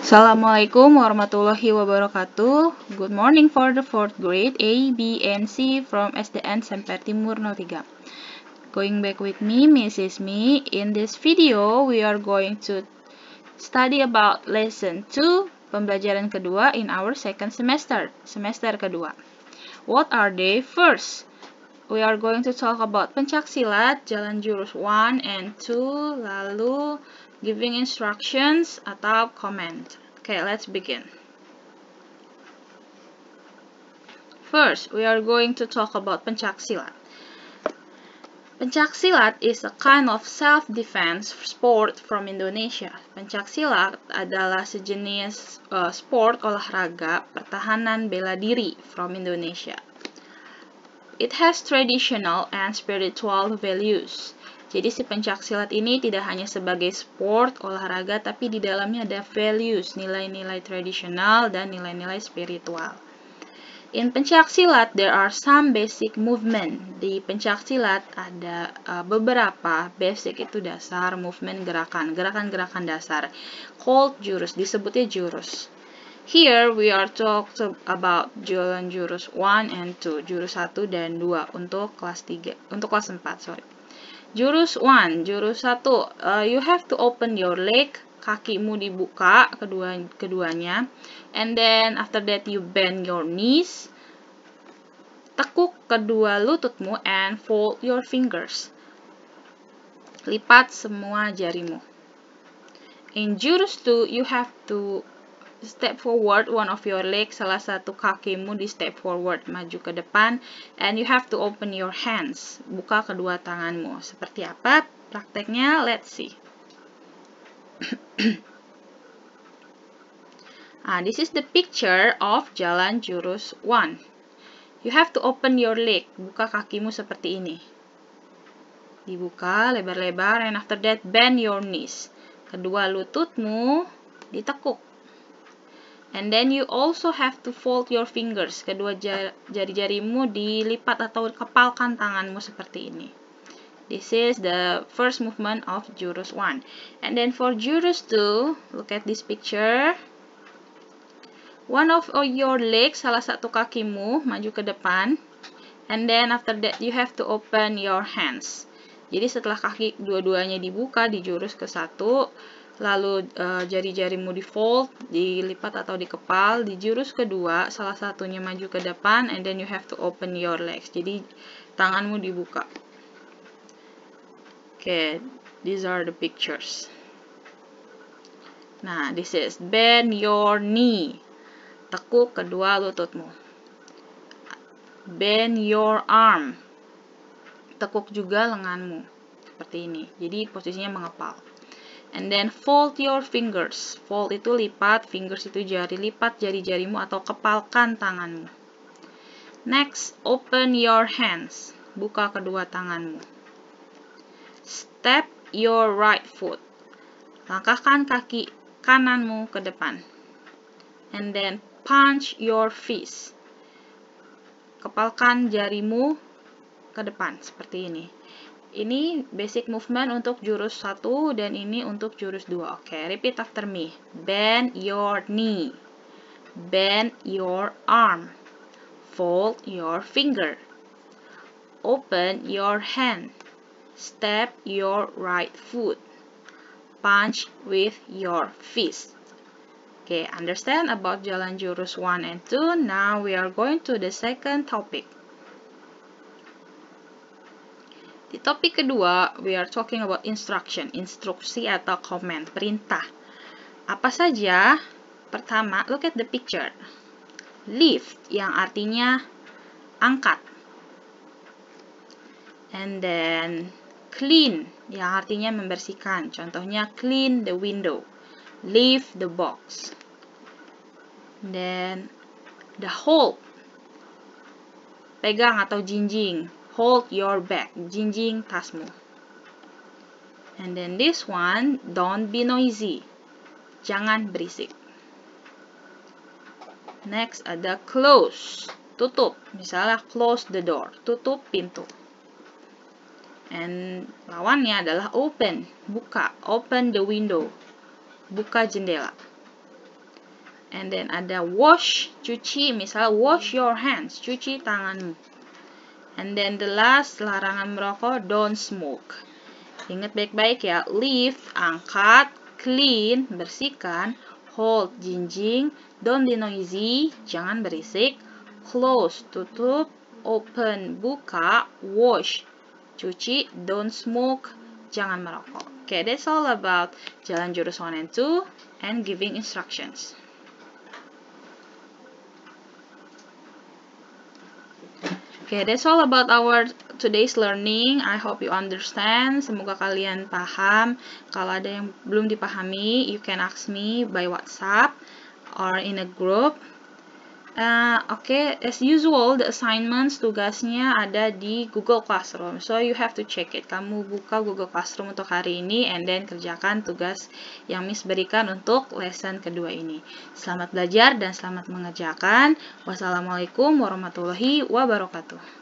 Assalamualaikum warahmatullahi wabarakatuh. Good morning for the fourth grade A, B, and C from SDN Semper Timur 03. Going back with me, Mrs. Me. In this video, we are going to study about lesson 2, pembelajaran kedua in our second semester, semester kedua. What are they? First, we are going to talk about pencak silat, jalan jurus 1 and 2, lalu giving instructions atau comment. Okay, let's begin. First, we are going to talk about pencak silat. Pencak silat is a kind of self-defense sport from Indonesia. Pencak silat adalah sejenis uh, sport olahraga pertahanan bela diri from Indonesia. It has traditional and spiritual values. Jadi si pencak silat ini tidak hanya sebagai sport olahraga tapi di dalamnya ada values, nilai-nilai tradisional dan nilai-nilai spiritual. In pencak silat there are some basic movement. Di pencak silat ada uh, beberapa basic itu dasar movement gerakan, gerakan-gerakan dasar. Called jurus, disebutnya jurus. Here we are talk about jalan jurus 1 and 2, jurus 1 dan 2 untuk kelas 3, untuk kelas 4, sorry. Jurus 1, jurus 1, uh, you have to open your leg, kakimu dibuka kedua keduanya. And then after that you bend your knees. Tekuk kedua lututmu and fold your fingers. Lipat semua jarimu. In jurus 2, you have to step forward one of your legs salah satu kakimu di step forward maju ke depan and you have to open your hands buka kedua tanganmu. Seperti apa prakteknya? Let's see. Ah this is the picture of jalan jurus 1 you have to open your leg buka kakimu seperti ini. Dibuka lebar-lebar and after that bend your knees. Kedua lututmu ditekuk And then you also have to fold your fingers. Kedua jari-jarimu dilipat atau kepalkan tanganmu seperti ini. This is the first movement of Jurus 1. And then for Jurus 2, look at this picture. One of your legs, salah satu kakimu, maju ke depan. And then after that, you have to open your hands. Jadi setelah kaki dua-duanya dibuka di jurus ke satu, lalu uh, jari-jarimu di fold, dilipat atau dikepal. Di jurus kedua, salah satunya maju ke depan, and then you have to open your legs. Jadi tanganmu dibuka. Oke, okay, these are the pictures. Nah, this is bend your knee. Tekuk kedua lututmu. Bend your arm. Tekuk juga lenganmu. Seperti ini. Jadi posisinya mengepal. And then fold your fingers. Fold itu lipat, fingers itu jari lipat jari-jarimu atau kepalkan tanganmu. Next, open your hands. Buka kedua tanganmu. Step your right foot. Langkahkan kaki kananmu ke depan. And then punch your fist. Kepalkan jarimu ke depan seperti ini. Ini basic movement untuk jurus 1 dan ini untuk jurus 2. Oke, okay, repeat after me. Bend your knee. Bend your arm. Fold your finger. Open your hand. Step your right foot. Punch with your fist. Okay, understand about jalan jurus 1 and 2. Now we are going to the second topic. Di topik kedua, we are talking about instruction, instruksi atau comment, perintah. Apa saja? Pertama, look at the picture. Lift, yang artinya angkat. And then, clean, yang artinya membersihkan. Contohnya, clean the window. Lift the box. then, the hold, pegang atau jinjing hold your bag, jinjing tasmu. And then this one, don't be noisy, jangan berisik. Next ada close, tutup. Misalnya close the door, tutup pintu. And lawannya adalah open, buka, open the window. buka jendela. And then ada wash, cuci, misal wash your hands, cuci tanganmu. And then the last, larangan merokok, don't smoke. Ingat baik-baik ya, lift, angkat, clean, bersihkan, hold, jinjing, don't be noisy, jangan berisik, close, tutup, open, buka, wash, cuci, don't smoke, jangan merokok. Okay, that's all about jalan jurus 1 and 2 and giving instructions. Okay, that's all about our today's learning. I hope you understand. Semoga kalian paham. Kalau ada yang belum dipahami, you can ask me by WhatsApp or in a group. Uh, Oke, okay, as usual, the assignments tugasnya ada di Google Classroom. So you have to check it. Kamu buka Google Classroom untuk hari ini, and then kerjakan tugas yang Miss berikan untuk lesson kedua ini. Selamat belajar dan selamat mengerjakan. Wassalamualaikum warahmatullahi wabarakatuh.